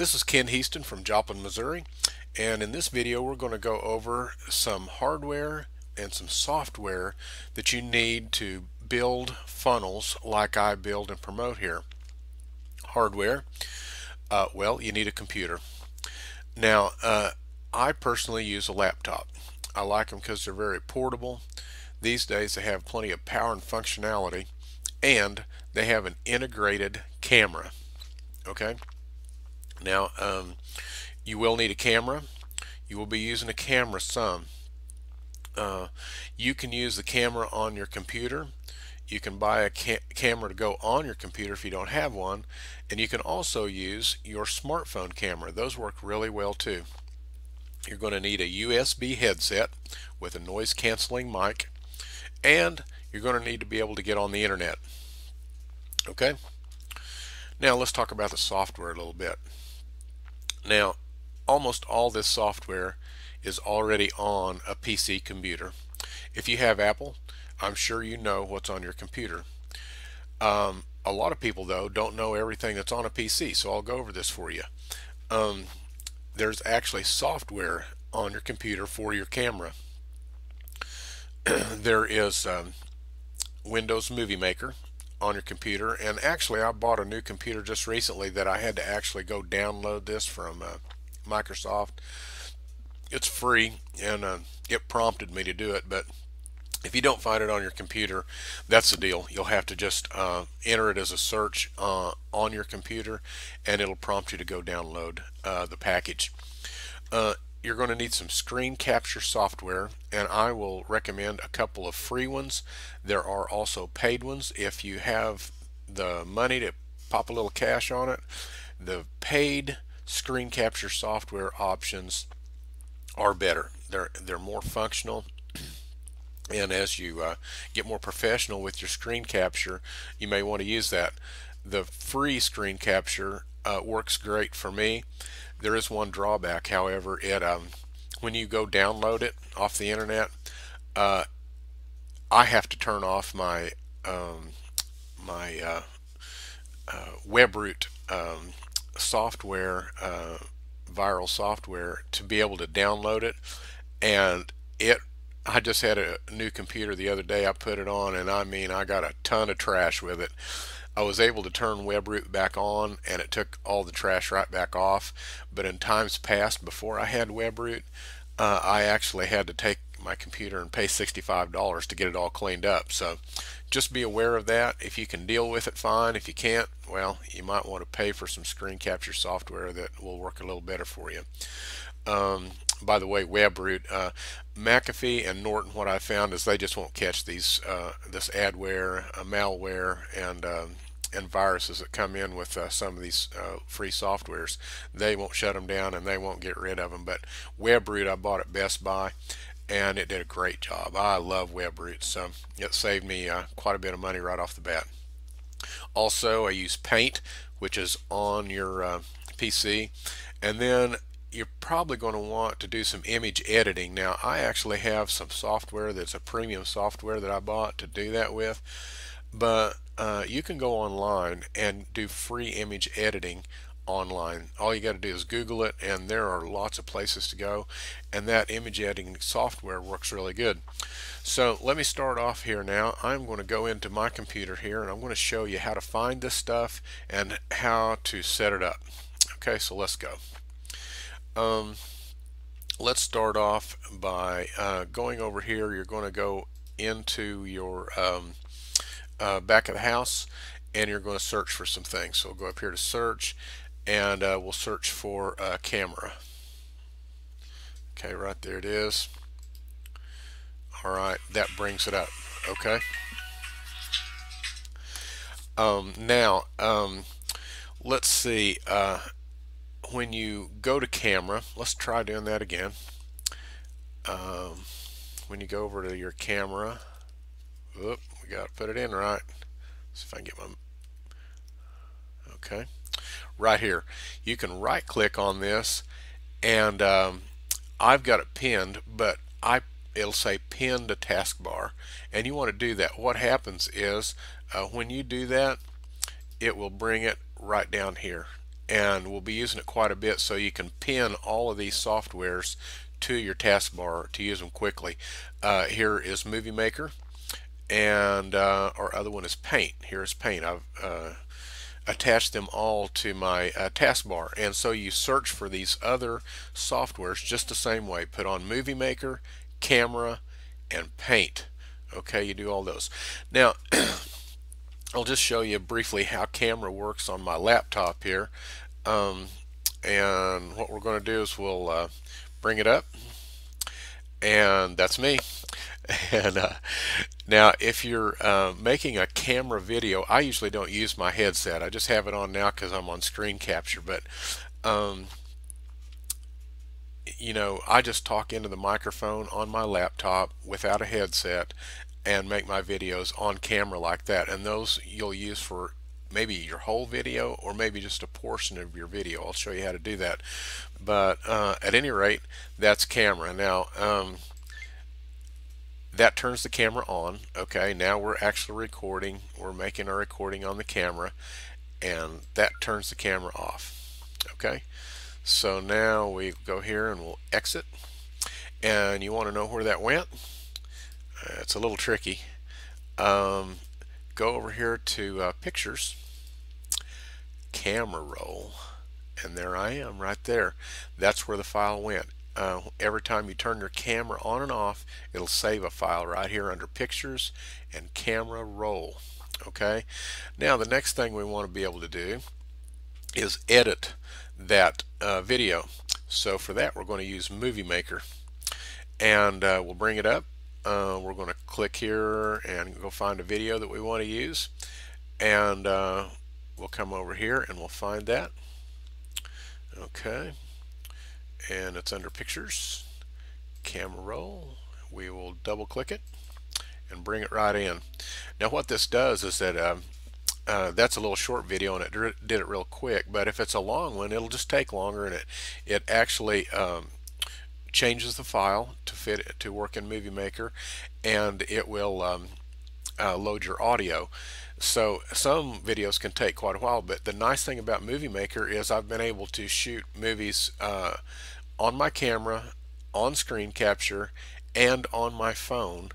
This is Ken Heistand from Joplin, Missouri, and in this video we're going to go over some hardware and some software that you need to build funnels like I build and promote here. Hardware, uh, well you need a computer. Now uh, I personally use a laptop. I like them because they're very portable. These days they have plenty of power and functionality and they have an integrated camera. Okay. Now, um, you will need a camera. You will be using a camera some. Uh, you can use the camera on your computer. You can buy a ca camera to go on your computer if you don't have one. And you can also use your smartphone camera. Those work really well too. You're going to need a USB headset with a noise canceling mic. And you're going to need to be able to get on the internet. Okay? Now let's talk about the software a little bit. Now, almost all this software is already on a PC computer. If you have Apple, I'm sure you know what's on your computer. Um, a lot of people, though, don't know everything that's on a PC, so I'll go over this for you. Um, there's actually software on your computer for your camera. there is um, Windows Movie Maker, on your computer and actually I bought a new computer just recently that I had to actually go download this from uh, Microsoft. It's free and uh, it prompted me to do it but if you don't find it on your computer that's the deal. You'll have to just uh, enter it as a search uh, on your computer and it'll prompt you to go download uh, the package. Uh, you're going to need some screen capture software and I will recommend a couple of free ones. There are also paid ones. If you have the money to pop a little cash on it the paid screen capture software options are better. They're they're more functional and as you uh, get more professional with your screen capture you may want to use that. The free screen capture uh, works great for me there is one drawback, however, it um, when you go download it off the internet, uh, I have to turn off my um, my uh, uh, WebRoot um, software, uh, viral software, to be able to download it, and it. I just had a new computer the other day. I put it on, and I mean, I got a ton of trash with it. I was able to turn WebRoot back on and it took all the trash right back off. But in times past, before I had WebRoot, uh, I actually had to take my computer and pay $65 to get it all cleaned up. So just be aware of that. If you can deal with it, fine. If you can't, well, you might want to pay for some screen capture software that will work a little better for you. Um, by the way, WebRoot, uh, McAfee and Norton, what I found is they just won't catch these uh, this adware, uh, malware, and um, and viruses that come in with uh, some of these uh, free softwares. They won't shut them down and they won't get rid of them. But WebRoot, I bought at Best Buy, and it did a great job. I love WebRoot, so it saved me uh, quite a bit of money right off the bat. Also, I use Paint, which is on your PC, and then you're probably going to want to do some image editing. Now I actually have some software that's a premium software that I bought to do that with but uh, you can go online and do free image editing online. All you got to do is Google it and there are lots of places to go and that image editing software works really good. So let me start off here now. I'm going to go into my computer here and I'm going to show you how to find this stuff and how to set it up. Okay, so let's go. Um, let's start off by uh, going over here. You're going to go into your um, uh, back of the house and you're going to search for some things. So we'll go up here to search and uh, we'll search for a camera. Okay, right there it is. All right, that brings it up. Okay. Um, now, um, let's see. Uh, when you go to camera, let's try doing that again. Um, when you go over to your camera, whoop, we got to put it in right. See if I can get my, okay. Right here, you can right click on this and um, I've got it pinned, but I it'll say pin to taskbar and you want to do that. What happens is uh, when you do that, it will bring it right down here and we'll be using it quite a bit so you can pin all of these softwares to your taskbar to use them quickly. Uh, here is Movie Maker and uh, our other one is Paint. Here is Paint. I've uh, attached them all to my uh, taskbar and so you search for these other softwares just the same way. Put on Movie Maker, Camera, and Paint. Okay, you do all those. Now, I'll just show you briefly how camera works on my laptop here. Um, and what we're going to do is we'll uh, bring it up. And that's me. And uh, now if you're uh, making a camera video I usually don't use my headset. I just have it on now because I'm on screen capture. But um, you know I just talk into the microphone on my laptop without a headset and make my videos on camera like that. And those you'll use for maybe your whole video or maybe just a portion of your video. I'll show you how to do that. But uh, at any rate that's camera. Now um, that turns the camera on. Okay now we're actually recording. We're making a recording on the camera and that turns the camera off. Okay so now we go here and we'll exit. And you want to know where that went? Uh, it's a little tricky. Um, go over here to uh, pictures. Camera roll. And there I am right there. That's where the file went. Uh, every time you turn your camera on and off it'll save a file right here under pictures and camera roll. Okay? Now the next thing we want to be able to do is edit that uh, video. So for that we're going to use movie maker. And uh, we'll bring it up uh, we're going to click here and go find a video that we want to use. And uh, we'll come over here and we'll find that. Okay. And it's under pictures. Camera roll. We will double click it and bring it right in. Now what this does is that um, uh, that's a little short video and it did it real quick but if it's a long one it'll just take longer and it it actually um, changes the file to fit it, to work in Movie Maker and it will um, uh, load your audio. So some videos can take quite a while but the nice thing about Movie Maker is I've been able to shoot movies uh, on my camera on screen capture and on my phone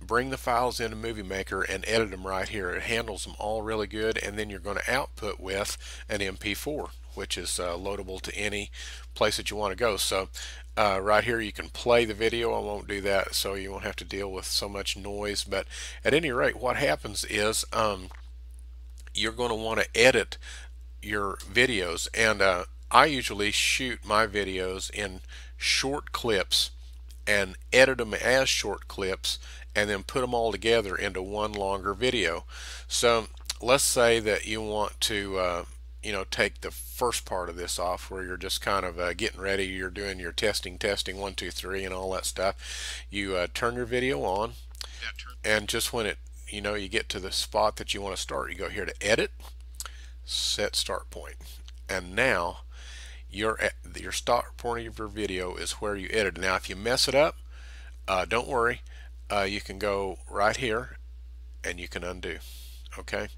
bring the files into Movie Maker and edit them right here. It handles them all really good and then you're going to output with an MP4 which is uh, loadable to any place that you want to go. So uh, right here you can play the video. I won't do that so you won't have to deal with so much noise. But at any rate what happens is um, you're going to want to edit your videos. And uh, I usually shoot my videos in short clips and edit them as short clips and then put them all together into one longer video. So let's say that you want to uh, you know take the first part of this off where you're just kind of uh, getting ready you're doing your testing testing one two three and all that stuff. You uh, turn your video on and just when it you know you get to the spot that you want to start you go here to edit set start point. And now your your start point of your video is where you edit. Now if you mess it up uh, don't worry. Uh, you can go right here and you can undo okay?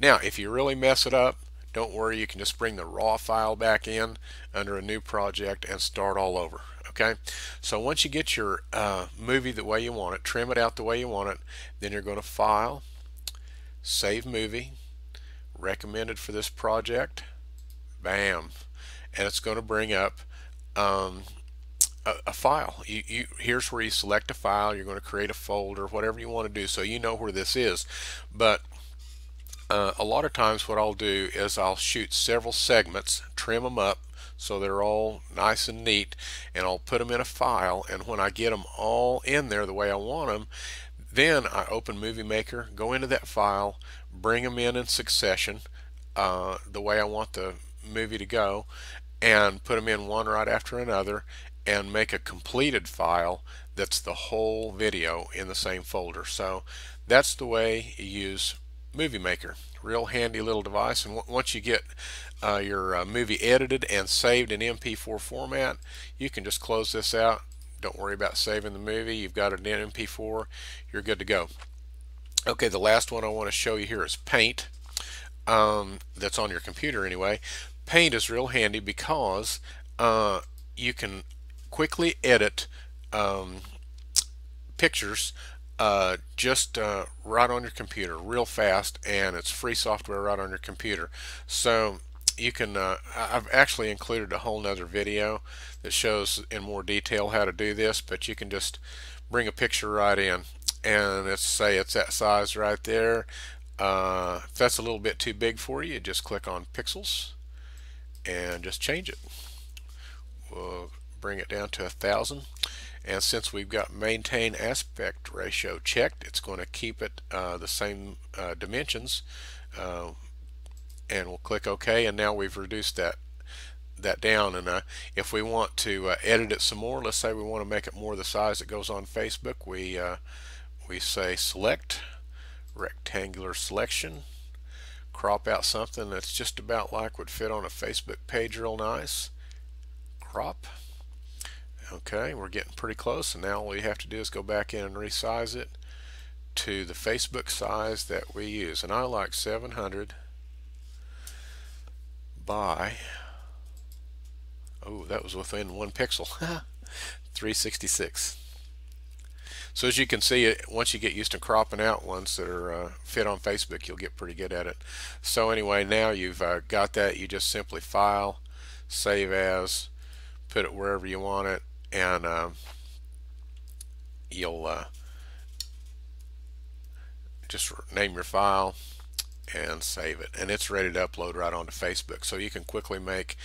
Now if you really mess it up don't worry, you can just bring the raw file back in under a new project and start all over. Okay, so once you get your uh, movie the way you want it, trim it out the way you want it, then you're going to File, Save Movie, recommended for this project, bam, and it's going to bring up um, a, a, file. You, you, here's where you select a file, you're going to create a folder, whatever you want to do, so you know where this is. But uh, a lot of times what I'll do is I'll shoot several segments, trim them up so they're all nice and neat, and I'll put them in a file, and when I get them all in there the way I want them, then I open Movie Maker, go into that file, bring them in in succession, uh, the way I want the movie to go, and put them in one right after another, and make a completed file that's the whole video in the same folder. So that's the way you use Movie Maker. Real handy little device and once you get uh, your uh, movie edited and saved in MP4 format you can just close this out. Don't worry about saving the movie. You've got it in MP4. You're good to go. Okay, the last one I want to show you here is Paint. Um, that's on your computer anyway. Paint is real handy because uh, you can quickly edit um, pictures uh, just uh, right on your computer real fast and it's free software right on your computer. So you can uh, I've actually included a whole nother video that shows in more detail how to do this but you can just bring a picture right in. And let's say it's that size right there uh, if that's a little bit too big for you just click on pixels and just change it. We'll bring it down to a thousand and since we've got maintain aspect ratio checked it's going to keep it uh, the same uh, dimensions uh, and we'll click OK and now we've reduced that that down. And uh, if we want to uh, edit it some more let's say we want to make it more the size that goes on Facebook we uh, we say select rectangular selection crop out something that's just about like would fit on a Facebook page real nice crop okay we're getting pretty close and now all we have to do is go back in and resize it to the Facebook size that we use. And I like 700 by oh that was within one pixel 366 so as you can see once you get used to cropping out ones that are uh, fit on Facebook you'll get pretty good at it. So anyway now you've uh, got that you just simply file save as put it wherever you want it and uh, you'll uh, just name your file and save it. And it's ready to upload right onto Facebook. So you can quickly make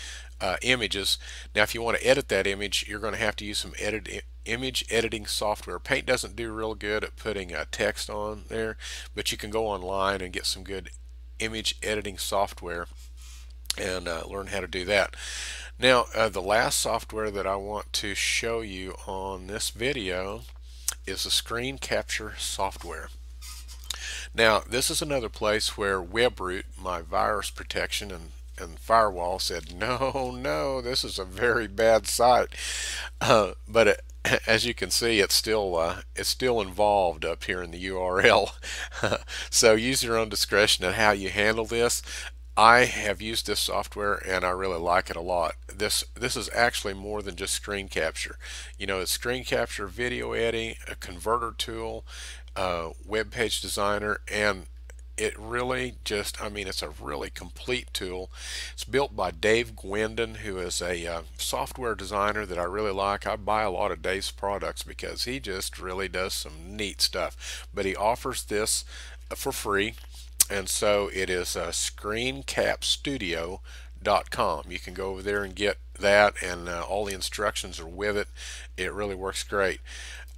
uh, images. Now if you want to edit that image you're going to have to use some edit image editing software. Paint doesn't do real good at putting uh, text on there but you can go online and get some good image editing software and uh, learn how to do that now uh, the last software that I want to show you on this video is the screen capture software now, this is another place where WebRoot, my virus protection and, and firewall, said, no, no, this is a very bad site. Uh, but it, as you can see, it's still uh, it's still involved up here in the URL. so use your own discretion on how you handle this. I have used this software and I really like it a lot. This this is actually more than just screen capture. You know, it's screen capture, video editing, a converter tool, uh, web page designer and it really just I mean it's a really complete tool it's built by Dave Gwendon who is a uh, software designer that I really like I buy a lot of Dave's products because he just really does some neat stuff but he offers this uh, for free and so it is uh, screencapstudio.com you can go over there and get that and uh, all the instructions are with it it really works great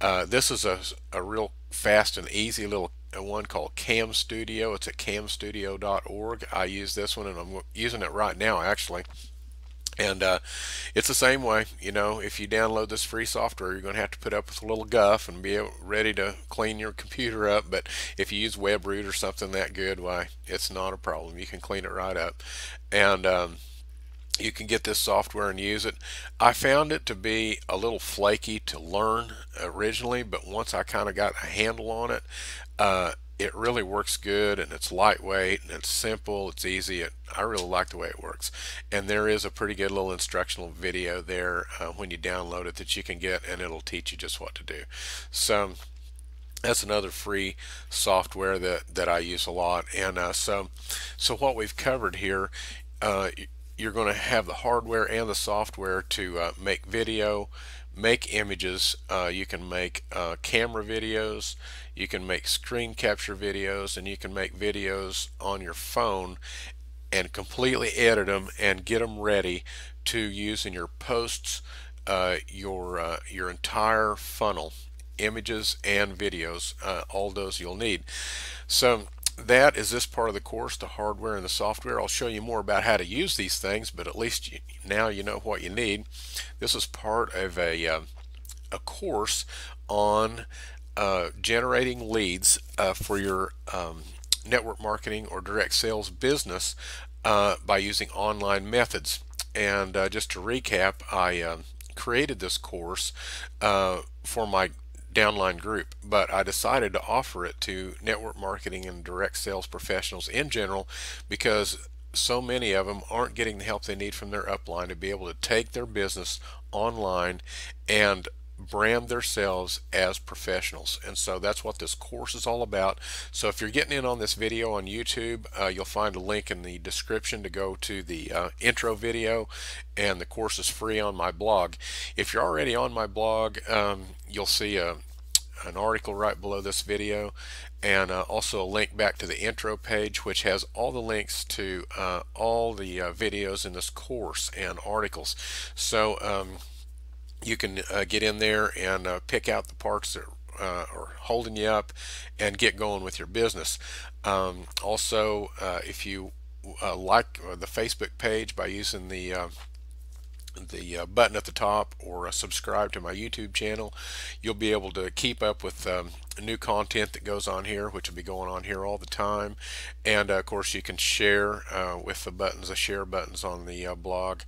uh, this is a, a real fast and easy little one called Cam Studio. It's at camstudio.org. I use this one and I'm using it right now actually. And uh, it's the same way, you know, if you download this free software, you're going to have to put up with a little guff and be ready to clean your computer up. But if you use WebRoot or something that good, why, it's not a problem. You can clean it right up. And um, you can get this software and use it. I found it to be a little flaky to learn originally, but once I kind of got a handle on it, uh, it really works good and it's lightweight and it's simple, it's easy. It, I really like the way it works. And there is a pretty good little instructional video there uh, when you download it that you can get and it'll teach you just what to do. So that's another free software that, that I use a lot. And uh, so, so what we've covered here, uh, you're going to have the hardware and the software to uh, make video, make images. Uh, you can make uh, camera videos, you can make screen capture videos, and you can make videos on your phone and completely edit them and get them ready to use in your posts, uh, your uh, your entire funnel, images and videos, uh, all those you'll need. So that is this part of the course, the hardware and the software. I'll show you more about how to use these things, but at least you, now you know what you need. This is part of a, uh, a course on uh, generating leads uh, for your um, network marketing or direct sales business uh, by using online methods. And uh, just to recap, I uh, created this course for my downline group, but I decided to offer it to network marketing and direct sales professionals in general because so many of them aren't getting the help they need from their upline to be able to take their business online and brand themselves as professionals. And so that's what this course is all about. So if you're getting in on this video on YouTube uh, you'll find a link in the description to go to the uh, intro video and the course is free on my blog. If you're already on my blog um, you'll see a an article right below this video and uh, also a link back to the intro page which has all the links to uh, all the uh, videos in this course and articles. So um, you can uh, get in there and uh, pick out the parts that uh, are holding you up and get going with your business um, also if you like the Facebook page by using the the uh, button at the top or uh, subscribe to my YouTube channel. You'll be able to keep up with um, new content that goes on here, which will be going on here all the time. And uh, of course, you can share uh, with the buttons, the share buttons on the uh, blog.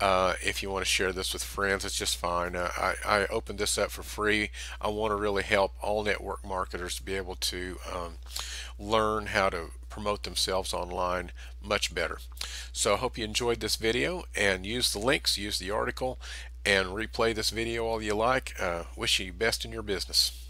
Uh, if you want to share this with friends, it's just fine. I, I opened this up for free. I want to really help all network marketers to be able to um, learn how to promote themselves online much better. So I hope you enjoyed this video and use the links, use the article, and replay this video all you like. Uh, wish you best in your business.